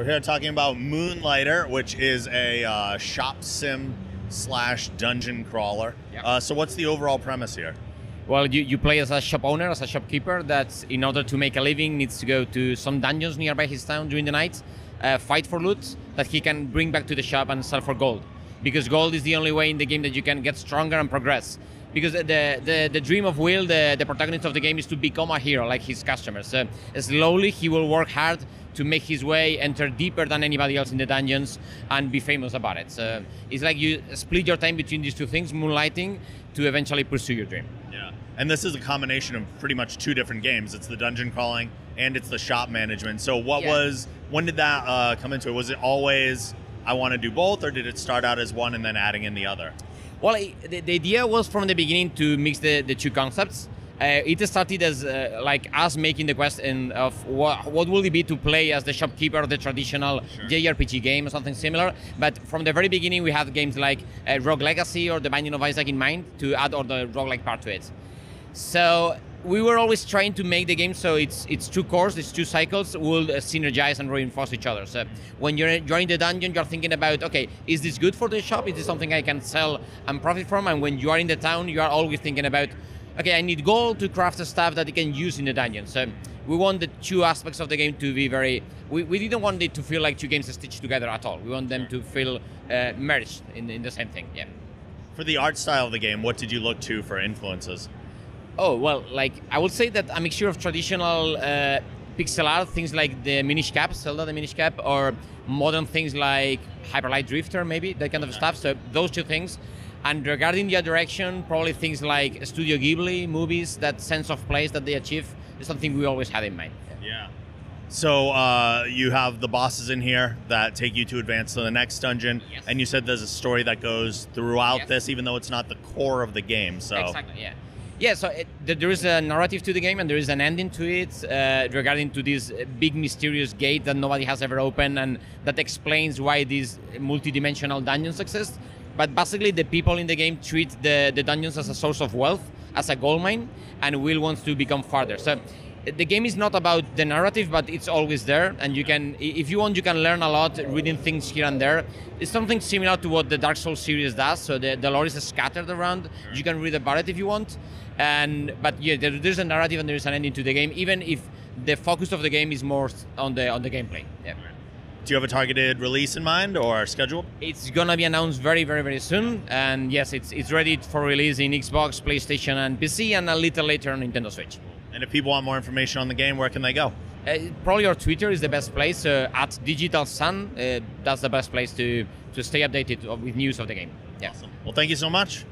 We're here talking about Moonlighter, which is a uh, shop sim slash dungeon crawler. Yeah. Uh, so, what's the overall premise here? Well, you, you play as a shop owner, as a shopkeeper that, in order to make a living, needs to go to some dungeons nearby his town during the night, uh, fight for loot that he can bring back to the shop and sell for gold. Because gold is the only way in the game that you can get stronger and progress. Because the the, the dream of Will, the, the protagonist of the game, is to become a hero like his customers. So slowly he will work hard to make his way, enter deeper than anybody else in the dungeons, and be famous about it. So it's like you split your time between these two things, moonlighting, to eventually pursue your dream. Yeah. And this is a combination of pretty much two different games. It's the dungeon crawling and it's the shop management. So, what Yeah. was when did that uh, come into it? Was it always I want to do both, or did it start out as one and then adding in the other? Well, i- the, the idea was from the beginning to mix the, the two concepts. Uh, it started as uh, like us making the question of what, what will it be to play as the shopkeeper of the traditional JRPG game or something similar. But from the very beginning, we had games like uh, Rogue Legacy or The Binding of Isaac in mind to add or the roguelike part to it. So we were always trying to make the game so it's it's two cores, it's two cycles will uh, synergize and reinforce each other. So when you're in the dungeon, you're thinking about okay, is this good for the shop? Is this something I can sell and profit from? And when you are in the town, you are always thinking about okay, I need gold to craft the stuff that I can use in the dungeon. So we want the two aspects of the game to be very. We, we didn't want it to feel like two games stitched together at all. We want them to feel uh, merged in, in the same thing. Yeah. For the art style of the game, what did you look to for influences? Oh well, like I would say that a mixture of traditional uh, pixel art, things like the Minish Cap, Zelda the Minish Cap, or modern things like Hyperlight Drifter, maybe that kind of stuff. So those two things. And regarding the art direction, probably things like Studio Ghibli movies, that sense of place that they achieve is something we always had in mind. Yeah. So uh, you have the bosses in here that take you to advance to the next dungeon, Yes. and you said there's a story that goes throughout Yes. this, even though it's not the core of the game. So Exactly. Yeah. Yeah. So it, th- there is a narrative to the game, and there is an ending to it uh, regarding to this big mysterious gate that nobody has ever opened, and that explains why these multi-dimensional dungeons exist. But basically, the people in the game treat the, the dungeons as a source of wealth, as a gold mine, and Will wants to become farther. So the game is not about the narrative, but it's always there, and you can, if you want, you can learn a lot reading things here and there. It's something similar to what the Dark Souls series does. So the, the lore is scattered around. You can read about it if you want, and but yeah, there, there's a narrative and there is an ending to the game, even if the focus of the game is more on the on the gameplay. Yeah. do you have a targeted release in mind or schedule? It's gonna be announced very, very, very soon, and yes, it's it's ready for release in Xbox, PlayStation, and PC, and a little later on Nintendo Switch. And if people want more information on the game, where can they go? Uh, probably our Twitter is the best place. Uh, at Digital Sun, uh, that's the best place to to stay updated with news of the game. Yeah. Well, thank you so much.